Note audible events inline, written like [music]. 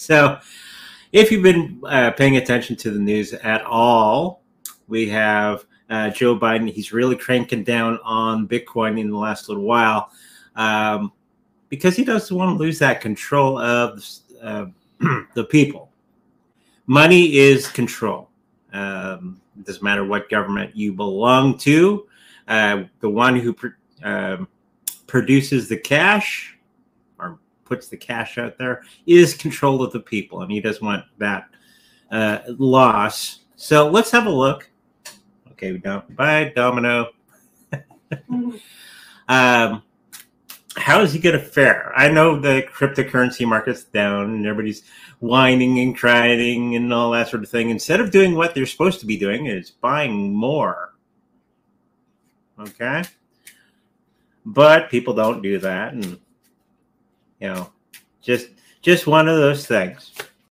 So, if you've been uh, paying attention to the news at all, we have uh, Joe Biden. He's really cranking down on Bitcoin in the last little while um, because he doesn't want to lose that control of uh, [clears throat] the people. Money is control. Um, it doesn't matter what government you belong to. Uh, the one who pr- um, produces the cash puts the cash out there is control of the people, and he doesn't want that uh, loss. So let's have a look. Okay, bye, Domino. [laughs] um, how is he going to fare? I know the cryptocurrency market's down and everybody's whining and crying and all that sort of thing. Instead of doing what they're supposed to be doing, is buying more. Okay, but people don't do that, and you know, just just one of those things.